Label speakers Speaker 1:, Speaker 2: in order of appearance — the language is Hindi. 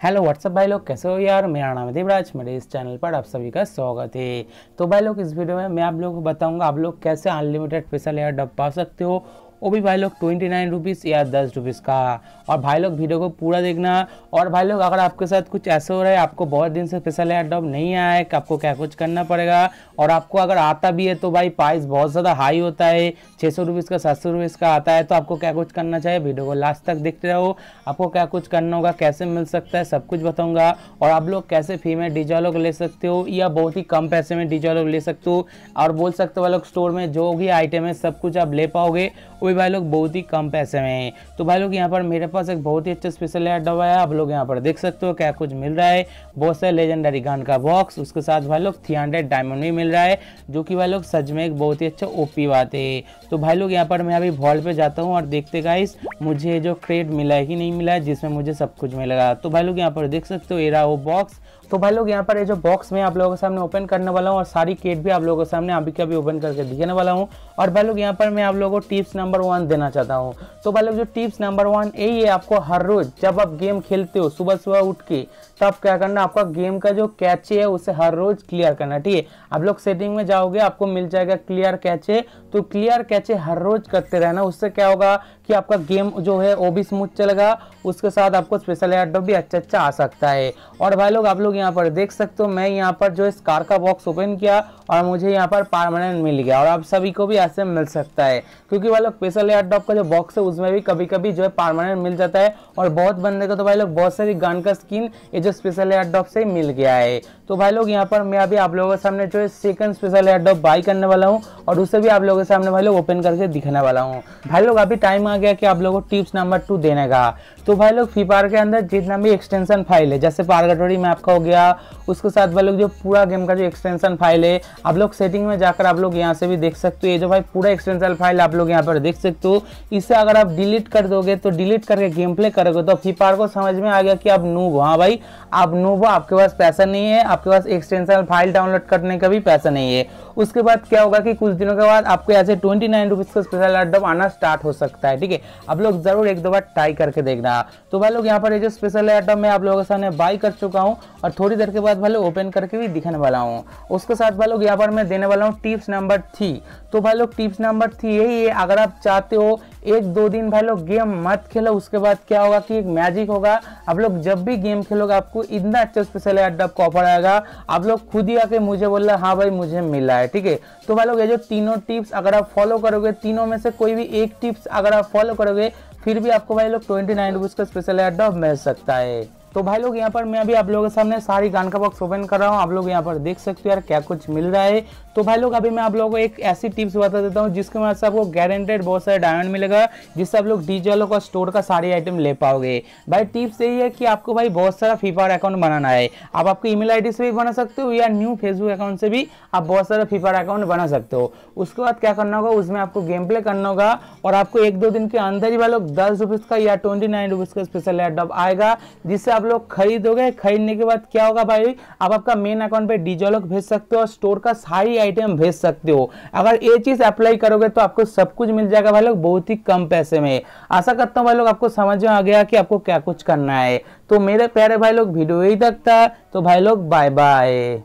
Speaker 1: हेलो व्हाट्सअप भाई लोग? कैसे हो यार? मेरा नाम है देवराज, मेरे इस चैनल पर आप सभी का स्वागत है। तो भाई लोग, इस वीडियो में मैं आप लोगों को बताऊँगा आप लोग कैसे अनलिमिटेड पैसा लेयर डब पा सकते हो वो भी भाई लोग ट्वेंटी नाइन रुपीज़ या दस रुपीज़ का। और भाई लोग वीडियो को पूरा देखना। और भाई लोग, अगर आपके साथ कुछ ऐसा हो रहा है, आपको बहुत दिन से स्पेशल एयरडॉप नहीं आया है आपको क्या कुछ करना पड़ेगा। और आपको अगर आता भी है तो भाई प्राइस बहुत ज़्यादा हाई होता है। छः सौ का, सात सौ का आता है तो आपको क्या कुछ करना चाहिए? वीडियो को लास्ट तक देखते रहो। आपको क्या कुछ करना होगा, कैसे मिल सकता है, सब कुछ बताऊँगा। और आप लोग कैसे फ्री में डीजॉलोग ले सकते हो, या बहुत ही कम पैसे में डीजॉलोग ले सकते हो। और बोल सकते हो लोग स्टोर में जो भी आइटम है, सब कुछ आप ले पाओगे। वो भी भाई लोग बहुत ही कम पैसे में है। तो भाई लोग, यहाँ पर मेरे पास एक बहुत ही अच्छा स्पेशल एड दवा है, आप लोग यहाँ पर देख सकते हो क्या कुछ मिल रहा है। बहुत सारे लेजेंडरी गन का बॉक्स उसके साथ भाई लोग थ्री डायमंड भी मिल रहा है, जो कि भाई लोग सच में एक बहुत ही अच्छा ओपी बात है। तो भाई लोग, यहाँ पर मैं अभी वॉल पे जाता हूँ और देखते गाइस मुझे जो क्रेड मिला है कि नहीं मिला है, जिसमें मुझे सब कुछ मिलेगा तो भाई लोग, यहाँ पर देख सकते हो एरा वो बॉक्स तो भाई लोग, यहाँ पर ये जो बॉक्स में आप लोगों के सामने ओपन करने वाला हूँ और सारी केट भी आप लोगों के सामने अभी कभी ओपन करके दिखाने वाला हूँ। और भाई लोग, यहाँ पर मैं आप लोगों को टिप्स नंबर वन देना चाहता हूँ। तो भाई लोग, जो टिप्स नंबर वन यही है आपको हर रोज जब आप गेम खेलते हो, सुबह सुबह उठ के, तब क्या करना, आपका गेम का जो कैचे है, उसे हर रोज क्लियर करना, ठीक है? आप लोग सेटिंग में जाओगे, आपको मिल जाएगा क्लियर कैचे तो क्लियर कैचे हर रोज करते रहना। उससे क्या होगा कि आपका गेम जो है, वो भी स्मूथ चलेगा। उसके साथ आपको स्पेशल एयरड्रॉप भी अच्छा अच्छा आ सकता है। और भाई लोग, आप लोग यहाँ पर देख सकते हो, मैं यहाँ पर जो इस कार का बॉक्स ओपन किया और मुझे यहाँ पर परमानेंट मिल गया और आप सभी को भी ऐसे मिल सकता है। क्योंकि भाई लोग स्पेशल एयरड्रॉप का जो बॉक्स है, उसमें भी कभी कभी जो है परमानेंट मिल जाता है। और बहुत बंदे को तो भाई लोग बहुत सारी गन का स्किन ये जो स्पेशल एयरड्रॉप से मिल गया है। तो भाई लोग, यहाँ पर मैं अभी आप लोगों के सामने जो है सेकंड स्पेशल एयरड्रॉप बाई करने वाला हूँ और उसे भी आप लोगों के सामने भाई लोग ओपन करके दिखाने वाला हूँ। भाई लोग, अभी टाइम आ गया कि आप लोगों को टिप्स नंबर टू देने का। तो भाई लोग फ्री फायर के अंदर जितना भी एक्सटेंशन फ़ाइल है, जैसे पारगटोरी मैप का हो गया, उसके साथ भाई लोग जो पूरा गेम का जो एक्सटेंशन फ़ाइल है, आप लोग सेटिंग में जाकर आप लोग यहाँ से भी देख सकते हो। ये जो भाई पूरा एक्सटेंशन फ़ाइल आप लोग यहाँ पर देख सकते हो इसे अगर आप डिलीट कर दोगे तो डिलीट करके गेम प्ले करोगे तो फ्री को समझ में आ गया कि आप नूब हाँ। भाई, आप नूब आपके पास पैसा नहीं है, आपके पास एक्सटेंशन फ़ाइल डाउनलोड करने का भी पैसा नहीं है। उसके बाद क्या होगा कि कुछ दिनों के बाद आपको यहाँ से ट्वेंटी नाइन रुपीज़ का स्पेशल लड्डू आना स्टार्ट हो सकता है, ठीक है? आप लोग ज़रूर एक दो बार ट्राई करके देखना। तो भाई लोग, यहाँ पर जो स्पेशल एडप मैं आप लोगों के सामने बाई कर चुका हूँ और थोड़ी देर के बाद भाई लोग ओपन करके भी दिखाने वाला हूँ। उसके साथ भाई लोग, यहाँ पर मैं देने वाला हूँ टिप्स नंबर थ्री तो भाई लोग टिप्स नंबर थ्री यही है। अगर आप चाहते हो एक दो दिन भाई लोग गेम मत खेलो, उसके बाद क्या होगा कि एक मैजिक होगा। आप लोग जब भी गेम खेलोगे, आपको इतना अच्छा स्पेशल अड्डा ऑफ़र आएगा आप लोग खुद ही आके मुझे बोल रहे हाँ भाई, मुझे मिला है। ठीक है? तो भाई लोग, ये जो तीनों टिप्स अगर आप फॉलो करोगे, तीनों में से कोई भी एक टिप्स अगर आप फॉलो करोगे, फिर भी आपको भाई लोग ट्वेंटी नाइन रुपीज़ का स्पेशल अड्डा मिल सकता है। तो भाई लोग, यहाँ पर मैं अभी आप लोगों के सामने सारी गान का बॉक्स ओपन कर रहा हूँ। आप लोग यहाँ पर देख सकते हो यार, क्या कुछ मिल रहा है। तो भाई लोग, अभी मैं आप लोगों को एक ऐसी टिप्स बता देता हूँ, जिसके मदद से आपको गारंटेड बहुत सारे डायमंड मिलेगा, जिससे आप लोग डीजे वालों का स्टोर का सारी आइटम ले पाओगे। भाई टिप्स यही है कि आपको भाई बहुत सारा फ्री फायर अकाउंट बनाना है। आप आपकी ईमेल आईडी से भी बना सकते हो या न्यू फेसबुक अकाउंट से भी आप बहुत सारा फ्री फायर अकाउंट बना सकते हो। उसके बाद क्या करना होगा, उसमें आपको गेम प्ले करना होगा और आपको एक दो दिन के अंदर ही भाई लोग दस रुपीज़ का या ट्वेंटी नाइन रुपीज़ का स्पेशल एडप आएगा, जिससे आप लोग खरीदोगे, खरीदने के बाद क्या होगा भाई? आप आपका मेन अकाउंट पे डीजॉलॉग भेज सकते हो और स्टोर का सारी आइटम भेज सकते हो। अगर ये चीज़ अप्लाई करोगे तो आपको सब कुछ मिल जाएगा भाई लोग, बहुत ही कम पैसे में। आशा करता हूँ भाई लोग आपको समझ में आ गया कि आपको क्या कुछ करना है। तो मेरे प्यारे भाई लोग, वीडियो यही तक था। तो भाई लोग बाय बाय